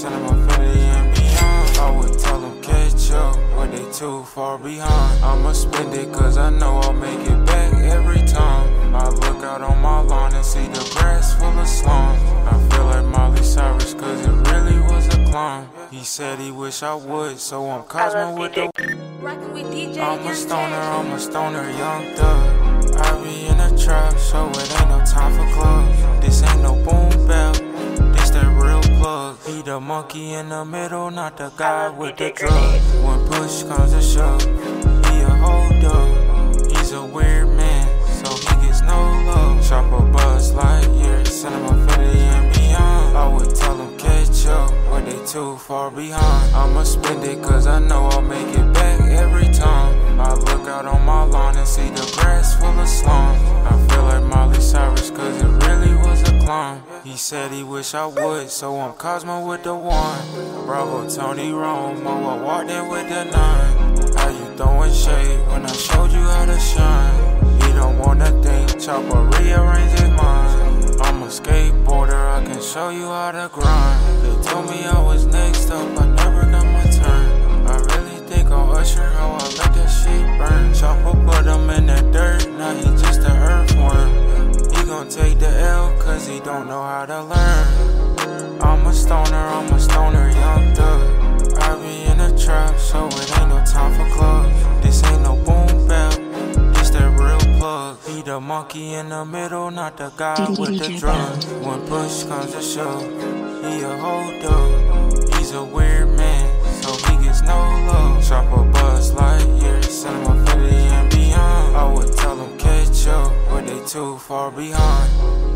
cinema, infinity and beyond. I would tell them catch up, but they too far behind. I'ma spend it cause I know I'll make it back every time. I look out on my lawn and see the grass full of slime. I feel like Miley Cyrus cause it really was a climb. He said he wish I would, so I'm Cosmo with the. With DJ I'm a stoner, I'm a stoner, young thug. I be in a trap, He the monkey in the middle, not the guy with the drug. When push comes to shove, he a hold up. He's a weird man, so he gets no love. Shop a buzz like yeah, cinema, infinity and beyond. I would tell him catch up, but they too far behind. I'ma spend it cause I know I'll make it back every time. I He said he wish I would, so I'm Cosmo with the one. Bravoo, Tony Romo, I walked in with the nine. How you throwing shade when I showed you how to shine? He don't wanna think, chopper rearrange his mind. I'm a skateboarder, I can show you how to grind. They told me I was next up, I never cause he don't know how to learn. I'm a stoner, I'm a stoner, young thug. I be in a trap, so it ain't no time for clubs. This ain't no boom bap, this that real plug. He the monkey in the middle, not the guy with the drug. When push comes to shove, he a hold up. He's a weird man, so he gets no love. Shop a buzz like yeah, cinema, infinity and beyond. I would tell him catch up, but they too far behind.